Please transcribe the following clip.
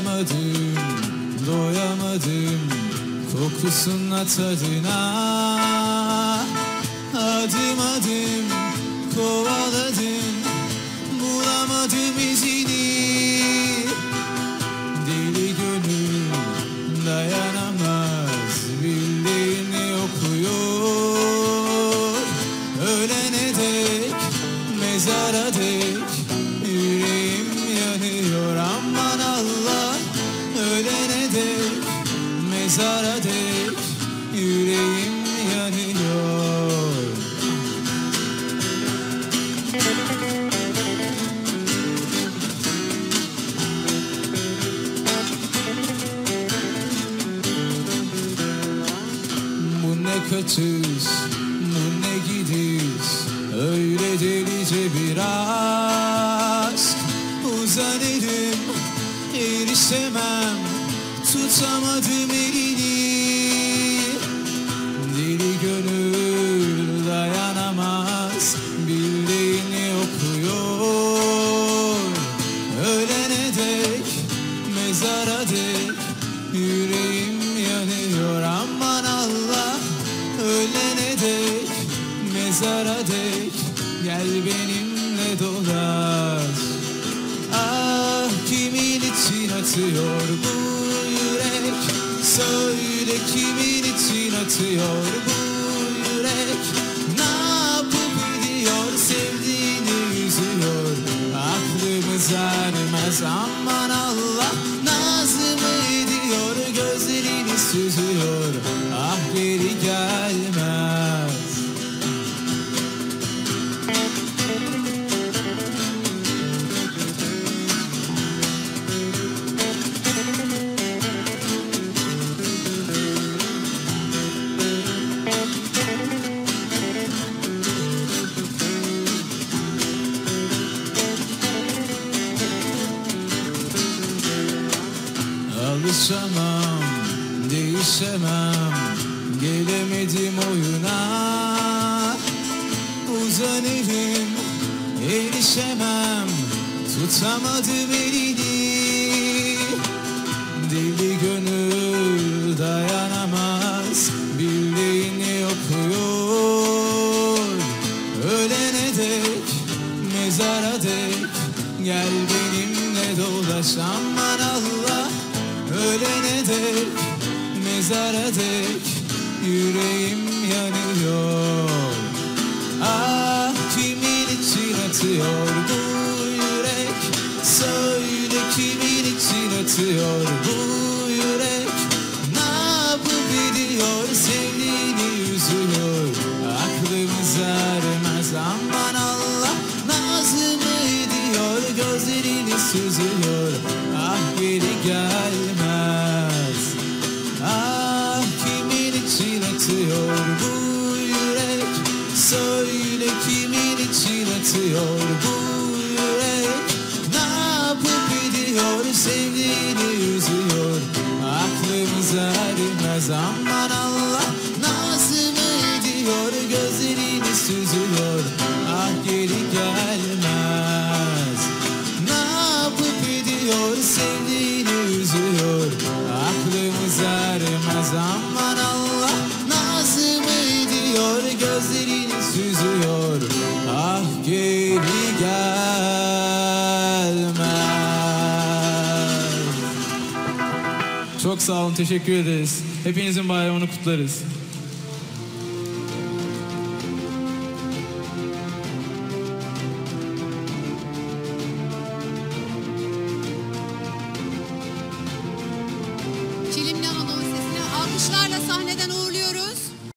Doyamadım, doyamadım. Kokusuna tadına Adım adım. Yanıyor Bu ne gidiş Öyle delice bir aşk. Uzanırım, erişemem Tutamadım elini mezara dek Gel benimle dolaş. Ah kimin için atıyor bu yürek? Söyle kimin için atıyor bu yürek? Ne yapıp ediyor sevdiğini üzüyor. Aklımız ermez aman Allah. Nazımı ediyor gözlerini süzüyor. Ah geri gelmez Alışamam, değişemem Gelemedim oyuna. Uzanırım, erişemem Tutamadım elini. Deli gönül dayanamaz Bildiğini okuyor. Ölene dek, mezara dek Gel benimle dolaş. Aman Allah Ölene dek, mezara dek Yüreğim yanıyor. Ah kimin için atıyor bu yürek? Söyle kimin için atıyor bu yürek? Ne yapıp ediyor sevdiğini üzüyor Aklımız ermez aman Allah Nazımı ediyor gözlerini süzüyor atıyor bu yürek? Söyle kimin için atıyor bu yürek? Ne yapıp ediyor? Sevdiğini üzüyor. Aklımız ermez aman Allah. Nazımı ediyor? Gözlerini süzüyor. Ah geri gelmez. Ne yapıp ediyor? Sevdiğini üzüyor. Aklımız ermez aman Çok sağ olun, teşekkür ederiz. Hepinizin bayramını kutlarız. Çilimli Hanım'ın sesini alkışlarla sahneden uğurluyoruz.